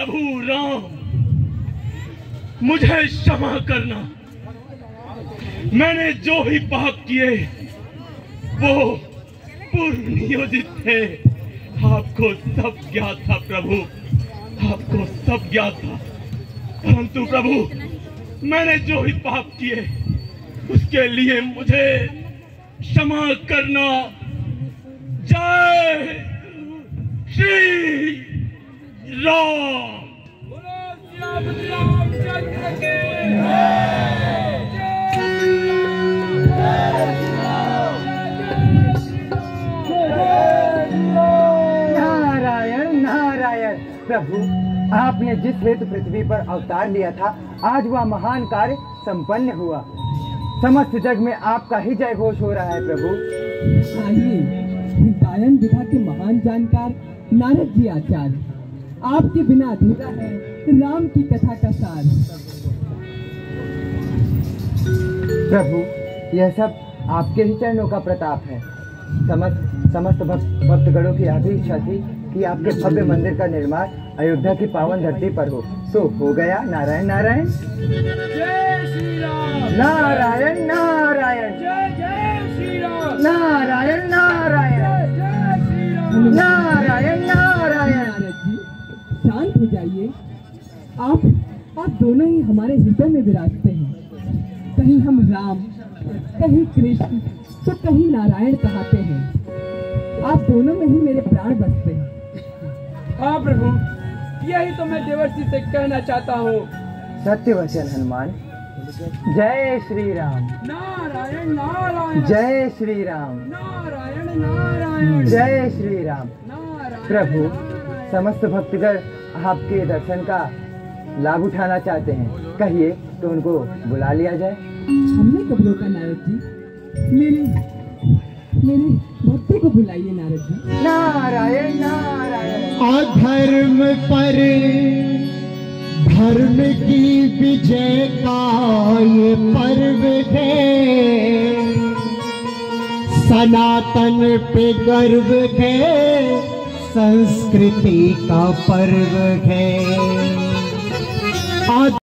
प्रभु राम। मुझे क्षमा करना। मैंने जो भी पाप किए, वो पूर्व नियोजित थे। आपको सब ज्ञात था, प्रभु। आपको सब ज्ञात था। परंतु प्रभु, मैंने जो ही पाप किए, उसके लिए मुझे क्षमा करना। जय प्रभु आपने जिस हेतु पृथ्वी पर अवतार लिया था आज वह महान कार्य संपन्न हुआ। समस्त जग में आपका ही जय घोष हो रहा है प्रभु। आइए गायन विधा के महान जानकार नारद जी आचार्य। आपके बिना अधूरा है। राम की कथा का सार। प्रभु यह सब आपके ही चरणों का प्रताप है। समस्त समस्त भक्त भक्तगणों की यह भी इच्छा थी कि आपके भव्य मंदिर का निर्माण अयोध्या की पावन धरती पर हो। सो हो गया नारायण नारायण। नारायण नारायण। शांत हो जाइए। आप आप दोनों ही हमारे हृदय में विराजते हैं। कहीं हम राम कहीं कृष्ण तो कहीं नारायण कहते हैं। आप दोनों में ही मेरे प्राण बसते हैं। हाँ प्रभु। यही तो मैं देवर्षि से कहना चाहता हूँ। सत्य वचन हनुमान। जय श्री राम नारायण नारायण। जय श्री राम नारायण नारायण। जय श्री राम प्रभु समस्त भक्तगण आपके दर्शन का लाभ उठाना चाहते हैं। कहिए तो उनको बुला लिया जाए। हमने कब रोका नारद जी मेरे मेरे भक्तों को बुलाइए नारद जी। नारायण नारायण। अधर्म पर धर्म की विजय का ये पर्व है। सनातन पे गर्व है। संस्कृति का पर्व है।